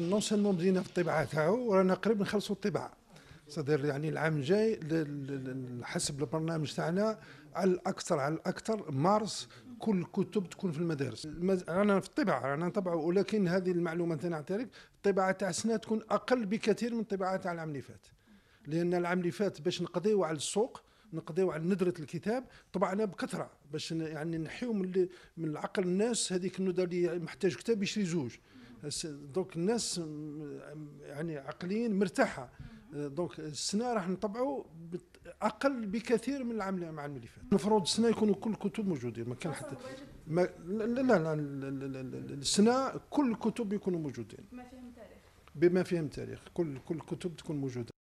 non seulement بدينا في الطباعه تاعو ورانا قريب نخلصوا الطباعه صدر يعني العام الجاي حسب البرنامج تاعنا على الاكثر على الاكثر مارس كل الكتب تكون في المدارس رانا في الطباعه رانا نطبعوا ولكن هذه المعلومه نعطيك الطباعه تاع السنة تكون أقل بكثير من الطباعه تاع العام اللي فات لأن العام اللي فات باش نقضيو على السوق نقضيو على ندرة الكتاب طبعنا بكثرة باش يعني نحيو من, من العقل الناس هذيك الندرة اللي محتاج كتاب يشري زوج donc الناس يعني عقليا مرتاحة donc السنة راح نطبعوا أقل بكثير من العام العام اللي فات المفروض السنة يكونوا كل الكتب موجودين ما كان حتى ما لا لا, لا, لا, السنة كل الكتب يكونوا موجودين ما فيهم تاريخ بما فيهم تاريخ كل كل الكتب تكون موجودة